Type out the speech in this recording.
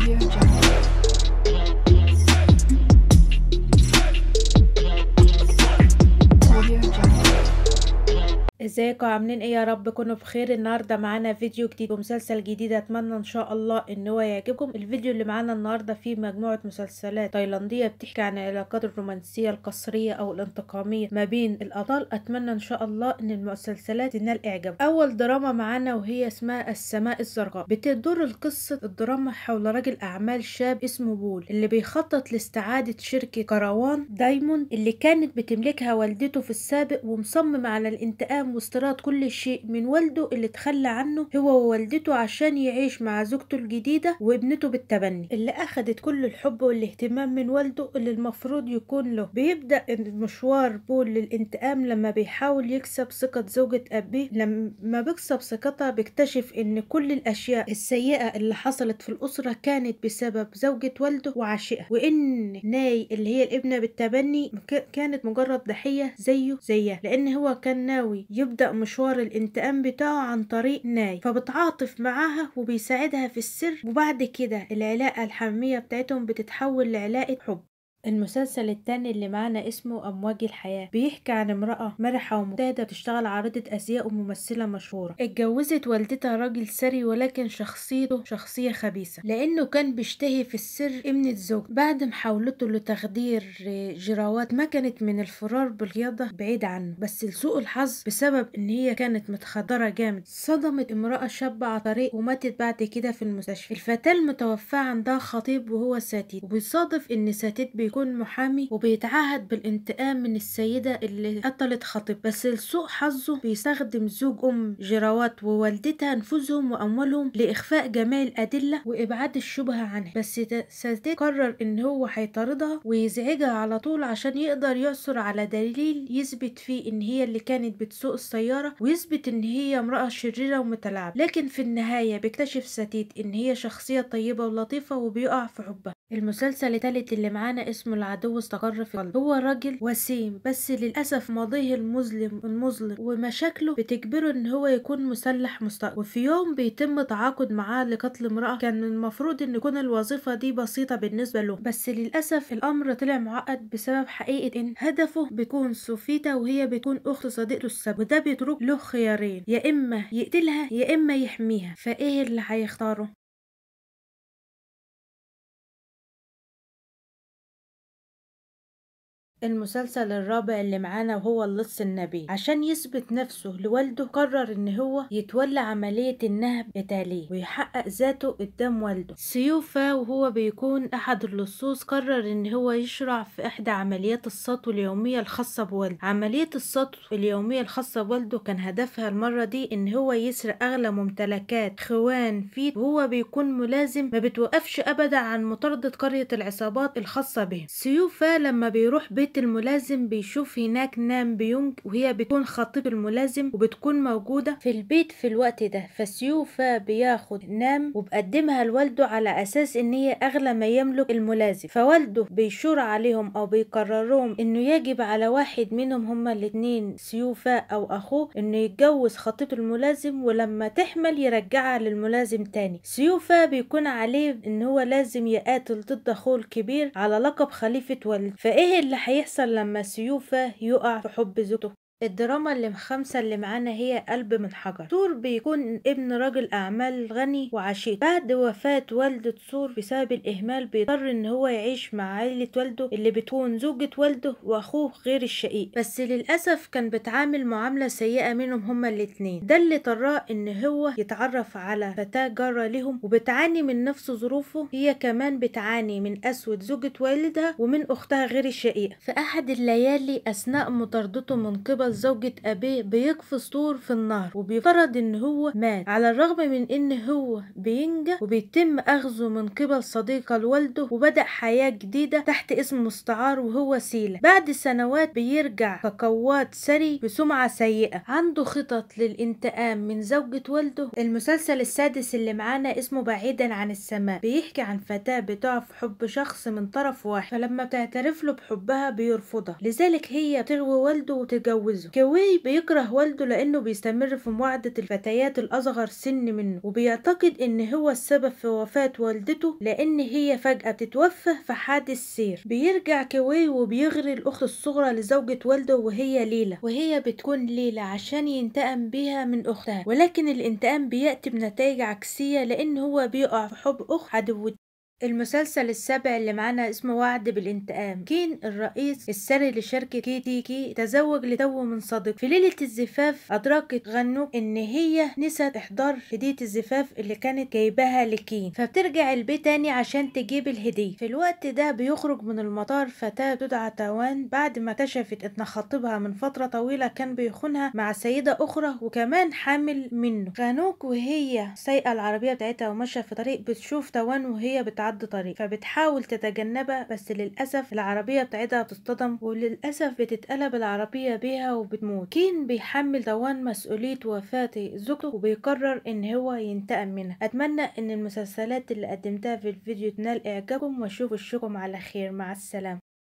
Audio Jungle. ازيكم؟ عاملين إيه يا رب؟ كونوا بخير. النهارده معانا فيديو جديد ومسلسل جديد. اتمنى ان شاء الله ان هو يعجبكم. الفيديو اللي معانا النهارده فيه مجموعة مسلسلات تايلاندية بتحكي عن العلاقات الرومانسية القسرية أو الانتقامية ما بين الأبطال. أتمنى إن شاء الله إن المسلسلات تنال إعجابكم. أول دراما معانا وهي اسمها السماء الزرقاء. بتدور القصة الدراما حول رجل أعمال شاب اسمه بول اللي بيخطط لاستعادة شركة كروان دايموند اللي كانت بتملكها والدته في السابق ومصمم على الانتقام واسترداد كل شيء من والده اللي تخلى عنه هو ووالدته عشان يعيش مع زوجته الجديدة وابنته بالتبني. اللي أخدت كل الحب والاهتمام من والده اللي المفروض يكون له. بيبدأ مشوار بول للانتقام لما بيحاول يكسب ثقة زوجة أبيه. لما بيكسب ثقتها بيكتشف إن كل الأشياء السيئة اللي حصلت في الأسرة كانت بسبب زوجة والده وعشقها وإن ناي اللي هي الابنة بالتبني كانت مجرد ضحية زيه زيها. لأن هو كان ناوي يبدأ مشوار الانتقام بتاعه عن طريق ناي فبتعاطف معاها وبيساعدها في السر وبعد كده العلاقة الحمية بتاعتهم بتتحول لعلاقة حب. المسلسل التاني اللي معانا اسمه أمواج الحياة. بيحكي عن امرأة مرحة ومجتهدة بتشتغل عارضة أزياء وممثلة مشهورة. اتجوزت والدتها راجل ثري ولكن شخصيته شخصية خبيثة لأنه كان بيشتهي في السر ابنة زوجته. بعد محاولته لتخدير جراوات ما كانت من الفرار بالرياضة بعيد عنه بس لسوء الحظ بسبب إن هي كانت متخدرة جامد. صدمت امرأة شابة على طريق وماتت بعد كده في المستشفى. الفتاة المتوفاة عندها خطيب وهو ساتيت وبيصادف إن ساتيت بيكون محامي وبيتعهد بالانتقام من السيدة اللي قتلت خطيبته. بس لسوء حظه بيستخدم زوج أم جراوات ووالدتها نفوذهم وأموالهم لإخفاء جميع الأدلة وإبعاد الشبهة عنها. بس ساتيت قرر إن هو هيطاردها ويزعجها على طول عشان يقدر يعثر على دليل يثبت فيه إن هي اللي كانت بتسوق السيارة ويثبت إن هي امرأة شريرة ومتلاعبة. لكن في النهاية بيكتشف ساتيت إن هي شخصية طيبة ولطيفة وبيقع في حبها. المسلسل التالت اللي معانا اسمه العدو استقر في قلبه. هو راجل وسيم بس للأسف ماضيه المظلم المظلم ومشاكله بتجبره إن هو يكون مسلح مستقل. وفي يوم بيتم تعاقد معاه لقتل امرأة كان المفروض إن يكون الوظيفة دي بسيطة بالنسبة له. بس للأسف الأمر طلع معقد بسبب حقيقة إن هدفه بيكون سوفيتا وهي بتكون أخت صديقته السابق وده بيترك له خيارين يا إما يقتلها يا إما يحميها. فإيه اللي هيختاره؟ المسلسل الرابع اللي معانا وهو اللص النبيل. عشان يثبت نفسه لوالده قرر إن هو يتولى عملية النهب بتاعته ويحقق ذاته قدام والده. سيوفا وهو بيكون أحد اللصوص قرر إن هو يشرع في إحدى عمليات السطو اليومية الخاصة بوالده. عملية السطو اليومية الخاصة بوالده كان هدفها المرة دي إن هو يسرق أغلى ممتلكات خوان فيت وهو بيكون ملازم ما بتوقفش ابدا عن مطاردة قرية العصابات الخاصة به. سيوفا لما بيروح بيت الملازم بيشوف هناك نام بيونج وهي بتكون خطيبة الملازم وبتكون موجودة في البيت في الوقت ده. فسيوفا بياخد نام وبقدمها لوالده على أساس إن هي أغلى ما يملك الملازم. فوالده بيشور عليهم أو بيقررهم إنه يجب على واحد منهم هما الاتنين سيوفا أو أخوه إنه يتجوز خطيبته الملازم ولما تحمل يرجعها للملازم تاني. سيوفا بيكون عليه إن هو لازم يقاتل ضد أخوه الكبير على لقب خليفة والده فإيه اللي هيحصل لما سيوفا يقع في حب زوجته. الدراما اللي خمسة اللي معانا هي قلب من حجر. سور بيكون ابن راجل أعمال غني وعشيق. بعد وفاة والدة سور بسبب الإهمال بيضطر إن هو يعيش مع عائلة والده اللي بتكون زوجة والده وأخوه غير الشقيق. بس للأسف كان بتعامل معاملة سيئة منهم هما الاتنين. ده اللي طراه إن هو يتعرف على فتاة جارة لهم وبتعاني من نفس ظروفه. هي كمان بتعاني من أسود زوجة والدها ومن أختها غير الشقيق. في أحد الليالي أثناء مطاردته من قبل زوجة أبيه بيقفز طور في النهر وبيفترض إن هو مات على الرغم من إن هو بينجح وبيتم أخذه من قبل صديقة لوالده وبدأ حياة جديدة تحت اسم مستعار وهو سيلة بعد سنوات بيرجع كقوات ثري بسمعة سيئة. عنده خطط للانتقام من زوجة والده. المسلسل السادس اللي معانا اسمه بعيدا عن السماء. بيحكي عن فتاة بتقع في حب شخص من طرف واحد فلما بتعترف له بحبها بيرفضها. لذلك هي تغوي والده وتتجوزه. تتجوزه كوي بيكره والده لأنه بيستمر في معدة الفتيات الأصغر سن منه وبيعتقد إن هو السبب في وفاة والدته لأن هي فجأة بتتوفى في حادث سير. بيرجع كوي وبيغري الأخت الصغرى لزوجة والده وهي ليلى وهي بتكون ليلى عشان ينتقم بيها من أختها. ولكن الانتقام بيأتي بنتائج عكسية لأن هو بيقع في حب أخت عدو المسلسل السابع اللي معانا اسمه وعد بالانتقام. كين الرئيس السري لشركة كي تي كي تزوج للتو من صديقة. في ليلة الزفاف أدركت غنوك إن هي نسيت إحضار هدية الزفاف اللي كانت جايباها لكين. فبترجع البيت تاني عشان تجيب الهدية. في الوقت ده بيخرج من المطار فتاة تدعى توان بعد ما اكتشفت إن خطيبها من فترة طويلة كان بيخونها مع سيدة أخرى وكمان حامل منه. غنوك وهي سايقة العربية بتاعتها وماشية في طريق بتشوف توان وهي بتعدي طريق فبتحاول تتجنبها بس للأسف العربية بتاعتها بتصطدم وللأسف بتتقلب العربية بيها وبتموت. كين بيحمل توان مسؤولية وفاة زوجته وبيقرر إن هو ينتقم منها. أتمنى إن المسلسلات اللي قدمتها في الفيديو تنال إعجابكم وأشوف وشكم على خير. مع السلامة.